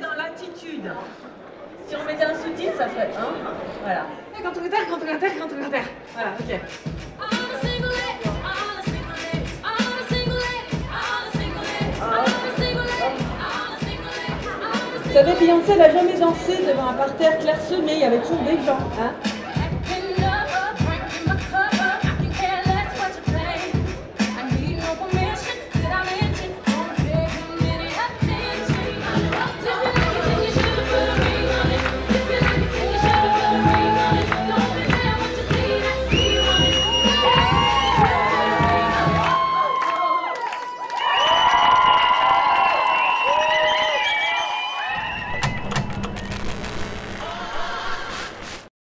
dans l'attitude. Si on mettait un sous-titre, ça serait un. Hein voilà. Eh, contrôle-terre, contrôle-terre, contrôle-terre. Voilà, ok. Vous savez, Beyoncé n'a jamais dansé devant un parterre clairsemé, il y avait toujours des gens. Hein